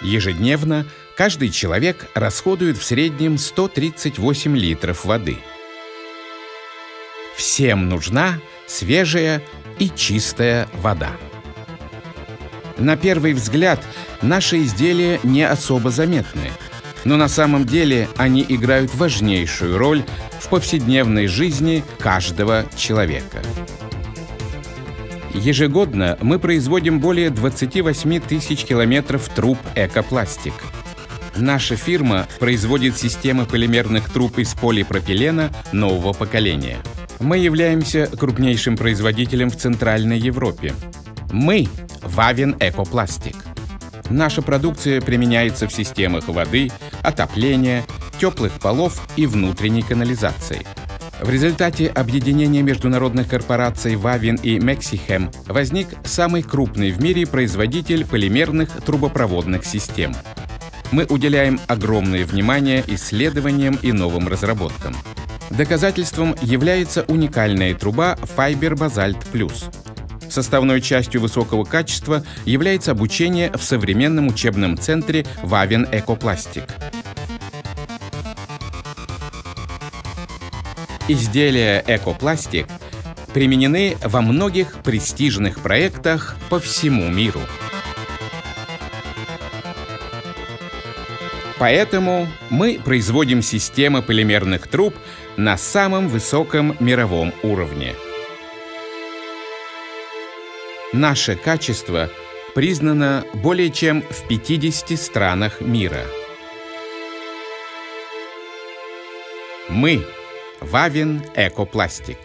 Ежедневно каждый человек расходует в среднем 138 литров воды. Всем нужна свежая и чистая вода. На первый взгляд наши изделия не особо заметны, но на самом деле они играют важнейшую роль в повседневной жизни каждого человека. Ежегодно мы производим более 28 тысяч километров труб «Экопластик». Наша фирма производит системы полимерных труб из полипропилена нового поколения. Мы являемся крупнейшим производителем в Центральной Европе. Мы – Вавин Экопластик. Наша продукция применяется в системах воды, отопления, теплых полов и внутренней канализации – в результате объединения международных корпораций Вавин и Мексихем возник самый крупный в мире производитель полимерных трубопроводных систем. Мы уделяем огромное внимание исследованиям и новым разработкам. Доказательством является уникальная труба Fiber Basalt Plus. Составной частью высокого качества является обучение в современном учебном центре Вавин Экопластик – Изделия «Экопластик» применены во многих престижных проектах по всему миру. Поэтому мы производим системы полимерных труб на самом высоком мировом уровне. Наше качество признано более чем в 50 странах мира. Мы Вавин Экопластик.